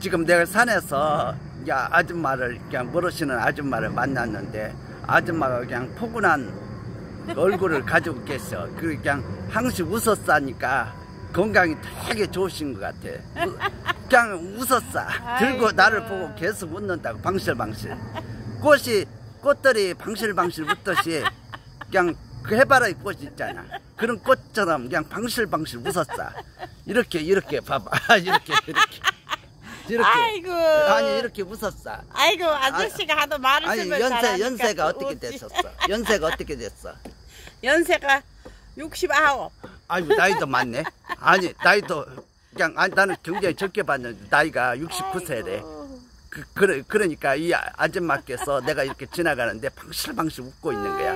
지금 내가 산에서 야 아줌마를 그냥 모르시는 아줌마를 만났는데 아줌마가 그냥 포근한 얼굴을 가지고 계셔. 그 그냥 항상 웃었사니까 건강이 되게 좋으신 것 같아. 우- 그냥 웃었어. 들고 아이고. 나를 보고 계속 웃는다고 방실방실. 꽃이 꽃들이 방실방실 웃듯이 그냥 그 해바라기 꽃 있잖아. 그런 꽃처럼 그냥 방실방실 웃었어. 이렇게 이렇게 봐봐. 이렇게 이렇게 이렇게. 아이고. 아니 이렇게 웃었어. 아이고 아저씨가 하도 말을 아니 쓰면 연세 잘하니까 연세가 또 어떻게. 됐었어? 연세가 어떻게 됐어? 연세가 69. 아이고 나이도 많네. 아니 나이도 그냥 아니, 나는 굉장히 적게 봤는데 나이가 69세래. 그, 그러, 그러니까 이 아- 아줌마께서 내가 이렇게 지나가는데 방실방실 웃고 있는 거야.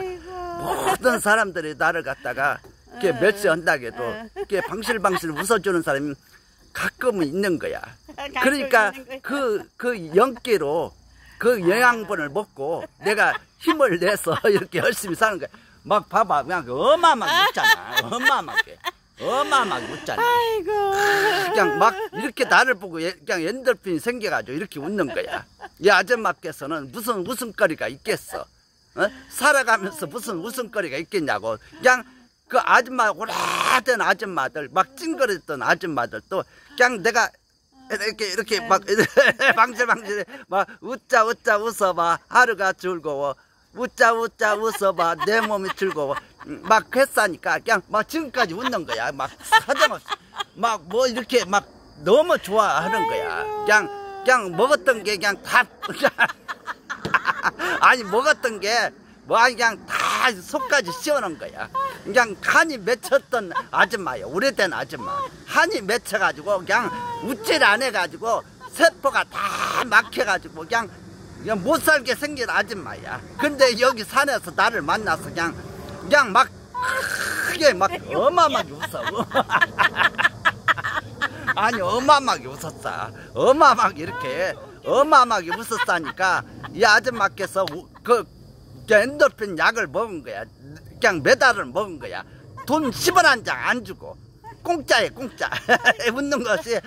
모든 사람들이 나를 갖다가 이렇게 멸시한다게도 이렇게 방실방실 웃어주는 사람이 가끔은 있는 거야. 그러니까. 그, 그 연기로 그 영양분을 먹고 내가 힘을 내서 이렇게 열심히 사는 거야. 막 봐봐. 그냥 어마어마하게 웃잖아. 어마어마하게. 어마어마하게 웃잖아. 아이고. 그냥 막 이렇게 나를 보고 예- 그냥 엔돌핀이 생겨가지고 이렇게 웃는 거야. 이 아줌마께서는 무슨 웃음거리가 있겠어? 어? 살아가면서 무슨 웃음거리가 있겠냐고. 그냥 그 아줌마 오래된 아줌마들 막 찡그렸던 아줌마들도 그냥 내가 이렇게 이렇게 막 방실방실 막 웃자 웃자 웃어봐. 하루가 즐거워. 웃자 웃자 웃어봐. 내 몸이 즐거워. 음, 막 했사니까 그냥 막 지금까지 웃는 거야. 막 사정없이 막뭐 이렇게 막 너무 좋아하는 거야. 그냥 그냥 먹었던 게 그냥 다 그냥 아니 먹었던 게 뭐 그냥 다 속까지 시원한 거야. 그냥 한이 맺혔던 아줌마요. 오래된 아줌마. 한이 맺혀가지고 그냥 웃질 안 해가지고 세포가 다 막혀가지고 그냥 그냥 못 살게 생긴 아줌마야. 근데 여기 산에서 나를 만나서 그냥 그냥 막 크게 막 어마어마하게 웃어. 아니 어마어마하게 웃었어 어마어마하게 이렇게 어마어마하게 웃었다니까 이 아줌마께서 그 엔돌핀 약을 먹은 거야. 그냥 메달을 먹은 거야. 돈 10원 한 장 안 주고. 공짜에 공짜. 웃는 것이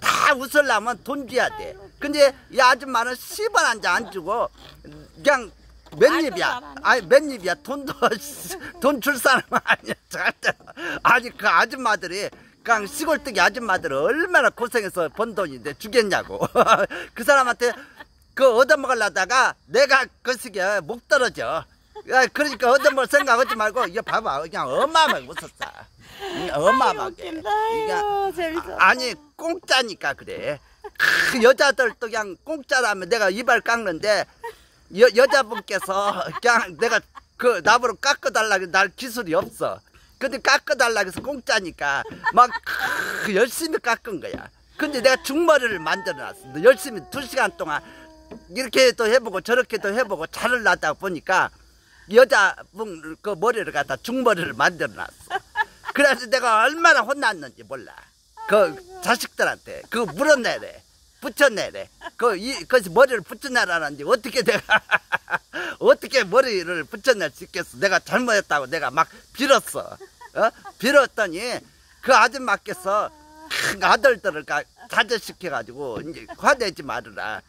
다 웃으려면 돈 줘야 돼. 근데 이 아줌마는 10원 한 장 안 주고 그냥 맨입이야? 아니 맨입이야? 돈도 돈 줄 사람 아니야. 절대. 아니 그 아줌마들이 그냥 시골뜨기 아줌마들 은 얼마나 고생해서 번 돈인데 주겠냐고. 그 사람한테 그 얻어먹으려다가 내가 그 시기에 목 떨어져. 야, 그러니까 얻어먹을 생각하지 말고 이거 봐봐. 그냥 어마어마하게 웃었어. 아이고, 재밌어. 아니 공짜니까 그래. 크, 여자들도 그냥 공짜라면 내가 이발 깎는데 여, 여자분께서 그냥 내가 그 나보러 깎아달라고 날 기술이 없어. 근데 깎아달라고 해서 공짜니까 막 크, 열심히 깎은 거야. 근데 내가 중머리를 만들어놨어. 열심히 두 시간 동안 이렇게도 해보고 저렇게도 해보고 잘을 놨다 보니까 여자분 그 머리를 갖다 중머리를 만들어놨어 그래서 내가 얼마나 혼났는지 몰라. 그 자식들한테 그 물어내래, 붙여내래. 그 이, 그 머리를 붙여내라는데 어떻게 내가 어떻게 머리를 붙여낼 수 있겠어? 내가 잘못했다고 내가 막 빌었어. 어? 빌었더니 그 아줌마께서 큰 아들들을 가- 자제시켜가지고 이제 화내지 말으라.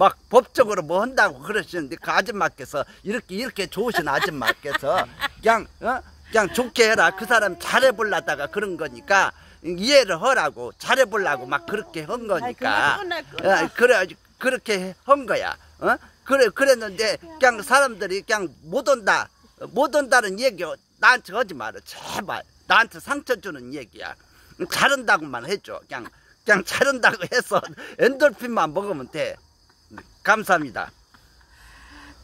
막 법적으로 뭐 한다고 그러시는데 그 아줌마께서 이렇게 이렇게 좋으신 아줌마께서 그냥 어? 그냥 좋게 해라. 그 사람 잘해보려다가 그런 거니까 이해를 하라고 잘해보려고 막 그렇게 한 거니까. 그만 끊어, 끊어. 어, 그래 그렇게 한 거야. 어? 그래 그랬는데 그냥 사람들이 그냥 못 온다 못 온다는 얘기 나한테 하지 마라. 제발. 나한테 상처 주는 얘기야. 잘한다고만 해줘. 그냥 그냥 잘한다고 해서 엔돌핀만 먹으면 돼 감사합니다.